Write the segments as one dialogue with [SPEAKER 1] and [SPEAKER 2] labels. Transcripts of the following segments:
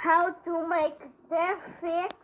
[SPEAKER 1] how to make their fix.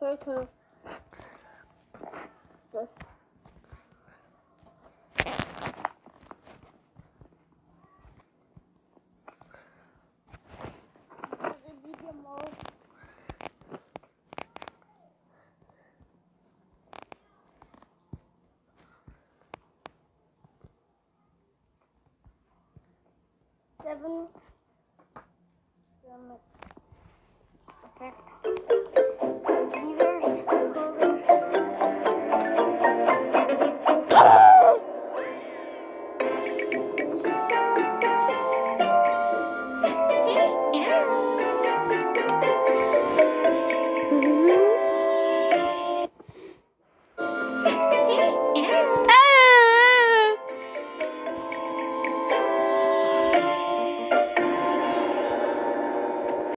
[SPEAKER 1] Thirteen. This. Seven. Okay.